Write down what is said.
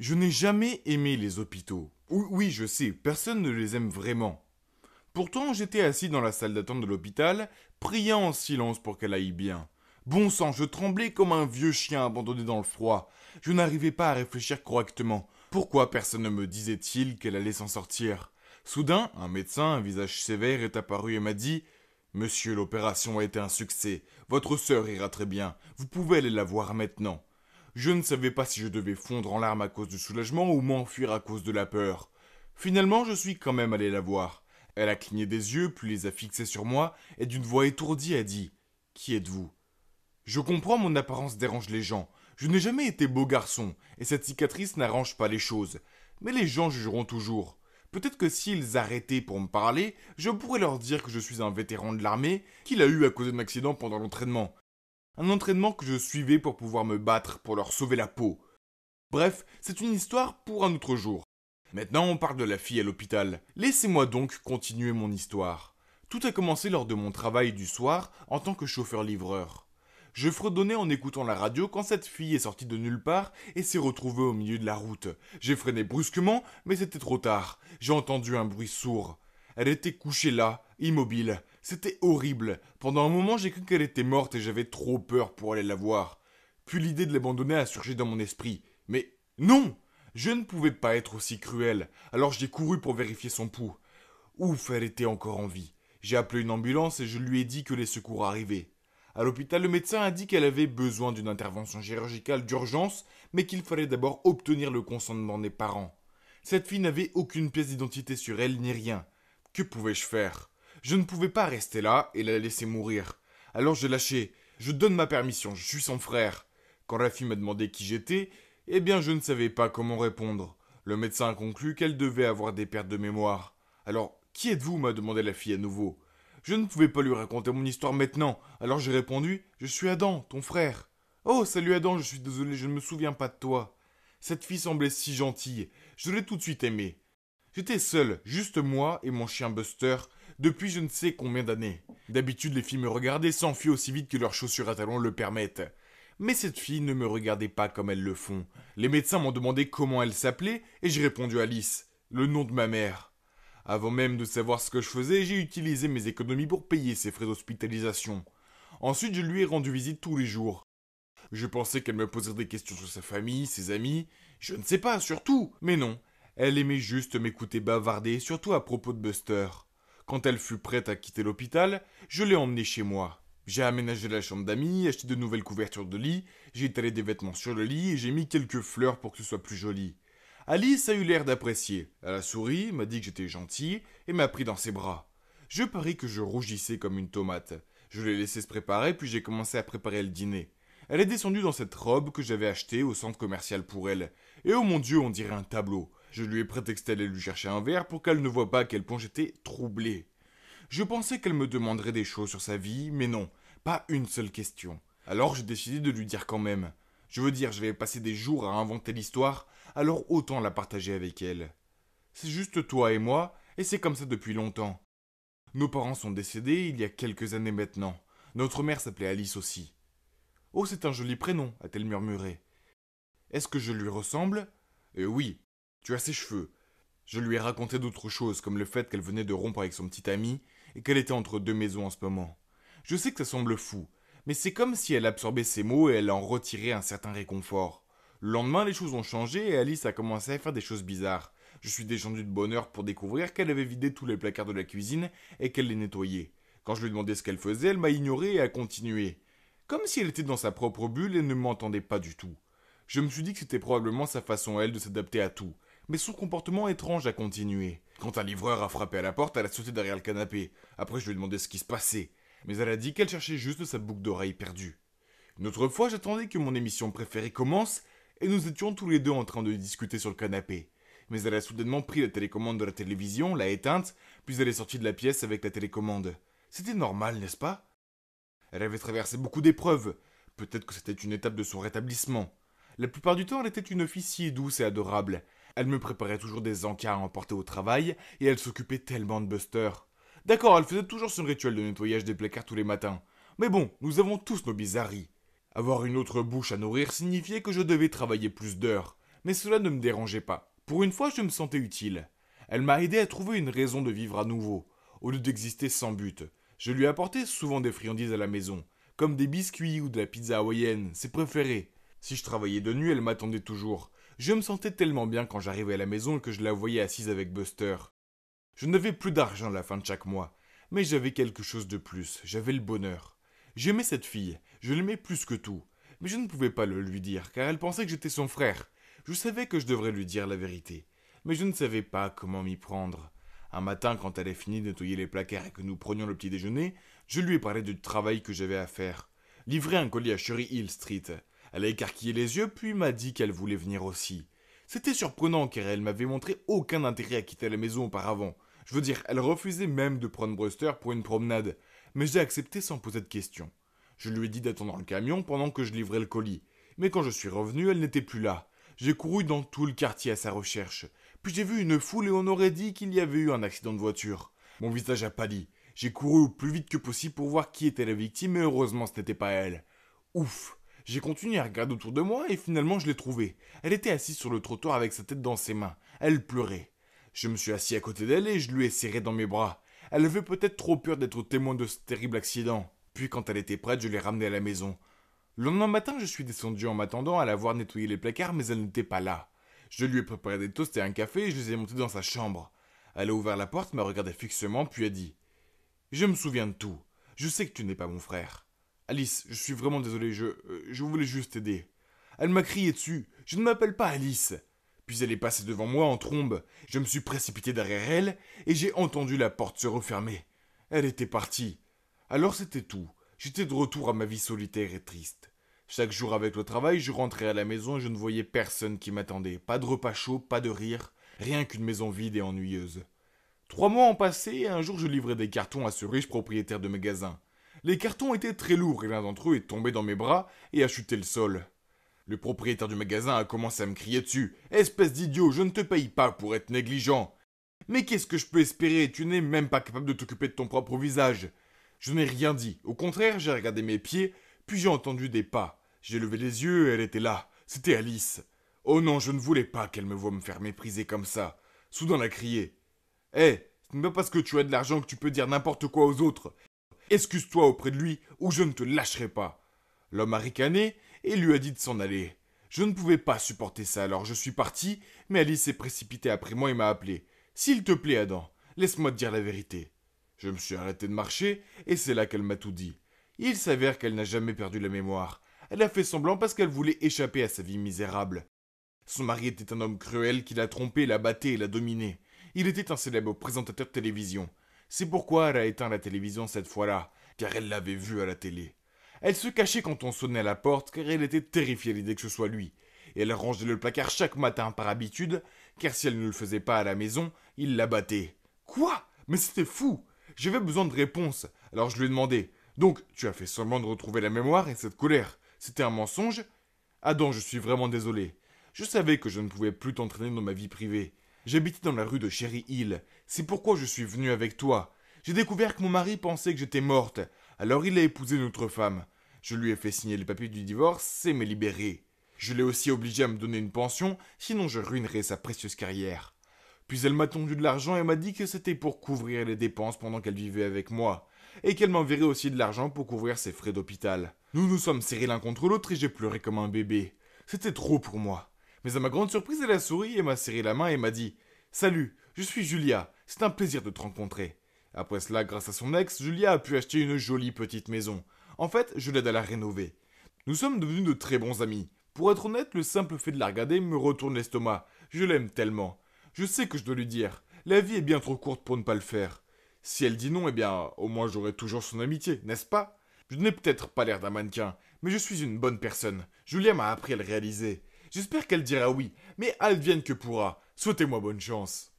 Je n'ai jamais aimé les hôpitaux. Oui, je sais, personne ne les aime vraiment. Pourtant, j'étais assis dans la salle d'attente de l'hôpital, priant en silence pour qu'elle aille bien. Bon sang, je tremblais comme un vieux chien abandonné dans le froid. Je n'arrivais pas à réfléchir correctement. Pourquoi personne ne me disait-il qu'elle allait s'en sortir? Soudain, un médecin, un visage sévère, est apparu et m'a dit Monsieur, l'opération a été un succès. Votre sœur ira très bien. Vous pouvez aller la voir maintenant. Je ne savais pas si je devais fondre en larmes à cause du soulagement ou m'enfuir à cause de la peur. Finalement, je suis quand même allé la voir. Elle a cligné des yeux, puis les a fixés sur moi, et d'une voix étourdie a dit Qui êtes-vous? Je comprends mon apparence dérange les gens. Je n'ai jamais été beau garçon, et cette cicatrice n'arrange pas les choses. Mais les gens jugeront toujours. Peut-être que s'ils arrêtaient pour me parler, je pourrais leur dire que je suis un vétéran de l'armée, qu'il a eu à cause d'un accident pendant l'entraînement. Un entraînement que je suivais pour pouvoir me battre, pour leur sauver la peau. Bref, c'est une histoire pour un autre jour. Maintenant, on parle de la fille à l'hôpital. Laissez-moi donc continuer mon histoire. Tout a commencé lors de mon travail du soir en tant que chauffeur-livreur. Je fredonnais en écoutant la radio quand cette fille est sortie de nulle part et s'est retrouvée au milieu de la route. J'ai freiné brusquement, mais c'était trop tard. J'ai entendu un bruit sourd. Elle était couchée là, immobile. C'était horrible. Pendant un moment, j'ai cru qu'elle était morte et j'avais trop peur pour aller la voir. Puis l'idée de l'abandonner a surgi dans mon esprit. Mais non Je ne pouvais pas être aussi cruel. Alors j'ai couru pour vérifier son pouls. Ouf, elle était encore en vie. J'ai appelé une ambulance et je lui ai dit que les secours arrivaient. À l'hôpital, le médecin a dit qu'elle avait besoin d'une intervention chirurgicale d'urgence, mais qu'il fallait d'abord obtenir le consentement des parents. Cette fille n'avait aucune pièce d'identité sur elle ni rien. Que pouvais-je faire? Je ne pouvais pas rester là et la laisser mourir. Alors j'ai lâché. Je donne ma permission, je suis son frère. Quand la fille m'a demandé qui j'étais, eh bien je ne savais pas comment répondre. Le médecin a conclu qu'elle devait avoir des pertes de mémoire. Alors, qui êtes-vous m'a demandé la fille à nouveau. Je ne pouvais pas lui raconter mon histoire maintenant, alors j'ai répondu Je suis Adam, ton frère. Oh, salut Adam, je suis désolé, je ne me souviens pas de toi. Cette fille semblait si gentille, je l'ai tout de suite aimée. J'étais seul, juste moi et mon chien Buster, depuis je ne sais combien d'années. D'habitude, les filles me regardaient s'enfuient aussi vite que leurs chaussures à talons le permettent. Mais cette fille ne me regardait pas comme elles le font. Les médecins m'ont demandé comment elle s'appelait et j'ai répondu Alice, le nom de ma mère. Avant même de savoir ce que je faisais, j'ai utilisé mes économies pour payer ses frais d'hospitalisation. Ensuite, je lui ai rendu visite tous les jours. Je pensais qu'elle me poserait des questions sur sa famille, ses amis, je ne sais pas, surtout. Mais non, elle aimait juste m'écouter bavarder, surtout à propos de Buster. Quand elle fut prête à quitter l'hôpital, je l'ai emmenée chez moi. J'ai aménagé la chambre d'amis, acheté de nouvelles couvertures de lit, j'ai étalé des vêtements sur le lit et j'ai mis quelques fleurs pour que ce soit plus joli. Alice a eu l'air d'apprécier. Elle a souri, m'a dit que j'étais gentil et m'a pris dans ses bras. Je parie que je rougissais comme une tomate. Je l'ai laissé se préparer puis j'ai commencé à préparer le dîner. Elle est descendue dans cette robe que j'avais achetée au centre commercial pour elle. Et oh mon dieu, on dirait un tableau. Je lui ai prétexté d'aller lui chercher un verre pour qu'elle ne voie pas à quel point j'étais troublé. Je pensais qu'elle me demanderait des choses sur sa vie, mais non, pas une seule question. Alors j'ai décidé de lui dire quand même. Je veux dire, je vais passer des jours à inventer l'histoire, alors autant la partager avec elle. C'est juste toi et moi, et c'est comme ça depuis longtemps. Nos parents sont décédés il y a quelques années maintenant. Notre mère s'appelait Alice aussi. Oh, c'est un joli prénom, a-t-elle murmuré. Est-ce que je lui ressemble? Euh oui, tu as ses cheveux. Je lui ai raconté d'autres choses, comme le fait qu'elle venait de rompre avec son petit ami, et qu'elle était entre deux maisons en ce moment. Je sais que ça semble fou, mais c'est comme si elle absorbait ces mots et elle en retirait un certain réconfort. Le lendemain, les choses ont changé et Alice a commencé à faire des choses bizarres. Je suis descendu de bonne heure pour découvrir qu'elle avait vidé tous les placards de la cuisine et qu'elle les nettoyait. Quand je lui ai demandé ce qu'elle faisait, elle m'a ignoré et a continué. Comme si elle était dans sa propre bulle et ne m'entendait pas du tout. Je me suis dit que c'était probablement sa façon elle de s'adapter à tout. Mais son comportement étrange a continué. Quand un livreur a frappé à la porte, elle a sauté derrière le canapé. Après, je lui ai demandé ce qui se passait. Mais elle a dit qu'elle cherchait juste sa boucle d'oreille perdue. Une autre fois, j'attendais que mon émission préférée commence et nous étions tous les deux en train de discuter sur le canapé. Mais elle a soudainement pris la télécommande de la télévision, l'a éteinte, puis elle est sortie de la pièce avec la télécommande. C'était normal, n'est-ce pas? Elle avait traversé beaucoup d'épreuves. Peut-être que c'était une étape de son rétablissement. La plupart du temps, elle était une si douce et adorable. Elle me préparait toujours des encas à emporter au travail, et elle s'occupait tellement de Buster. D'accord, elle faisait toujours son rituel de nettoyage des placards tous les matins. Mais bon, nous avons tous nos bizarreries. Avoir une autre bouche à nourrir signifiait que je devais travailler plus d'heures. Mais cela ne me dérangeait pas. Pour une fois, je me sentais utile. Elle m'a aidé à trouver une raison de vivre à nouveau, au lieu d'exister sans but. Je lui apportais souvent des friandises à la maison, comme des biscuits ou de la pizza hawaïenne, ses préférés. Si je travaillais de nuit, elle m'attendait toujours. Je me sentais tellement bien quand j'arrivais à la maison que je la voyais assise avec Buster. Je n'avais plus d'argent à la fin de chaque mois, mais j'avais quelque chose de plus, j'avais le bonheur. J'aimais cette fille, je l'aimais plus que tout, mais je ne pouvais pas le lui dire, car elle pensait que j'étais son frère. Je savais que je devrais lui dire la vérité, mais je ne savais pas comment m'y prendre. Un matin, quand elle a fini de nettoyer les placards et que nous prenions le petit déjeuner, je lui ai parlé du travail que j'avais à faire. Livrer un colis à Sherry Hill Street. Elle a écarquillé les yeux, puis m'a dit qu'elle voulait venir aussi. C'était surprenant car elle m'avait montré aucun intérêt à quitter la maison auparavant. Je veux dire, elle refusait même de prendre Bruster pour une promenade, mais j'ai accepté sans poser de questions. Je lui ai dit d'attendre le camion pendant que je livrais le colis. Mais quand je suis revenu, elle n'était plus là. J'ai couru dans tout le quartier à sa recherche. Puis j'ai vu une foule et on aurait dit qu'il y avait eu un accident de voiture. Mon visage a pâli. J'ai couru au plus vite que possible pour voir qui était la victime et heureusement ce n'était pas elle. Ouf J'ai continué à regarder autour de moi et finalement je l'ai trouvée. Elle était assise sur le trottoir avec sa tête dans ses mains. Elle pleurait. Je me suis assis à côté d'elle et je lui ai serré dans mes bras. Elle avait peut-être trop peur d'être témoin de ce terrible accident. Puis quand elle était prête, je l'ai ramenée à la maison. Le lendemain matin, je suis descendu en m'attendant à la voir nettoyer les placards, mais elle n'était pas là. Je lui ai préparé des toasts et un café et je les ai montés dans sa chambre. Elle a ouvert la porte, m'a regardé fixement, puis a dit Je me souviens de tout. Je sais que tu n'es pas mon frère. Alice, je suis vraiment désolé, je. Euh, je voulais juste t'aider. Elle m'a crié dessus. Je ne m'appelle pas Alice. Puis elle est passée devant moi en trombe. Je me suis précipité derrière elle et j'ai entendu la porte se refermer. Elle était partie. Alors c'était tout. J'étais de retour à ma vie solitaire et triste. Chaque jour avec le travail, je rentrais à la maison et je ne voyais personne qui m'attendait. Pas de repas chaud, pas de rire, rien qu'une maison vide et ennuyeuse. Trois mois ont passé et un jour je livrais des cartons à ce riche propriétaire de magasin. Les cartons étaient très lourds et l'un d'entre eux est tombé dans mes bras et a chuté le sol. Le propriétaire du magasin a commencé à me crier dessus. Espèce d'idiot, je ne te paye pas pour être négligent. Mais qu'est-ce que je peux espérer? Tu n'es même pas capable de t'occuper de ton propre visage. Je n'ai rien dit. Au contraire, j'ai regardé mes pieds, puis j'ai entendu des pas. J'ai levé les yeux et elle était là. C'était Alice. Oh non, je ne voulais pas qu'elle me voie me faire mépriser comme ça. Soudain, elle a crié. Hé, ce n'est pas parce que tu as de l'argent que tu peux dire n'importe quoi aux autres. Excuse-toi auprès de lui, ou je ne te lâcherai pas. L'homme a ricané et lui a dit de s'en aller. Je ne pouvais pas supporter ça, alors je suis parti, mais Alice s'est précipitée après moi et m'a appelé. S'il te plaît, Adam, laisse-moi te dire la vérité. Je me suis arrêté de marcher, et c'est là qu'elle m'a tout dit. Il s'avère qu'elle n'a jamais perdu la mémoire. Elle a fait semblant parce qu'elle voulait échapper à sa vie misérable. Son mari était un homme cruel qui l'a trompée, l'a batté et l'a dominé. Il était un célèbre présentateur de télévision. C'est pourquoi elle a éteint la télévision cette fois-là, car elle l'avait vu à la télé. Elle se cachait quand on sonnait à la porte, car elle était terrifiée à l'idée que ce soit lui. Et elle rangeait le placard chaque matin par habitude, car si elle ne le faisait pas à la maison, il la battait. Quoi? Mais c'était fou j'avais besoin de réponses, alors je lui ai demandé. Donc, tu as fait semblant de retrouver la mémoire et cette colère. C'était un mensonge? Adam, je suis vraiment désolé. Je savais que je ne pouvais plus t'entraîner dans ma vie privée. J'habitais dans la rue de Cherry Hill. C'est pourquoi je suis venu avec toi. J'ai découvert que mon mari pensait que j'étais morte. Alors il a épousé notre femme. Je lui ai fait signer les papiers du divorce et m'est libéré. Je l'ai aussi obligé à me donner une pension, sinon je ruinerais sa précieuse carrière. Puis elle m'a tendu de l'argent et m'a dit que c'était pour couvrir les dépenses pendant qu'elle vivait avec moi, et qu'elle m'enverrait aussi de l'argent pour couvrir ses frais d'hôpital. Nous nous sommes serrés l'un contre l'autre et j'ai pleuré comme un bébé. C'était trop pour moi. Mais à ma grande surprise, elle a souri et m'a serré la main et m'a dit Salut, je suis Julia, c'est un plaisir de te rencontrer. Après cela, grâce à son ex, Julia a pu acheter une jolie petite maison. En fait, je l'aide à la rénover. Nous sommes devenus de très bons amis. Pour être honnête, le simple fait de la regarder me retourne l'estomac. Je l'aime tellement. Je sais que je dois lui dire. La vie est bien trop courte pour ne pas le faire. Si elle dit non, eh bien, au moins j'aurai toujours son amitié, n'est-ce pas? Je n'ai peut-être pas l'air d'un mannequin, mais je suis une bonne personne. Julia m'a appris à le réaliser. J'espère qu'elle dira oui, mais advienne que pourra. Souhaitez-moi bonne chance.